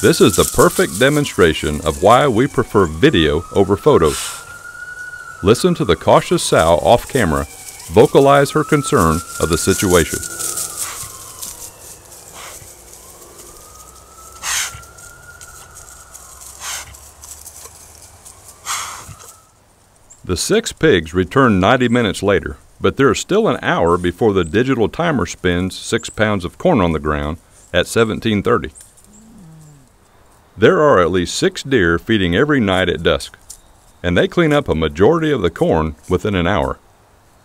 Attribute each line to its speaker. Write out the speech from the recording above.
Speaker 1: This is the perfect demonstration of why we prefer video over photos. Listen to the cautious sow off camera vocalize her concern of the situation. The six pigs return 90 minutes later, but there is still an hour before the digital timer spins six pounds of corn on the ground at 1730. There are at least six deer feeding every night at dusk, and they clean up a majority of the corn within an hour.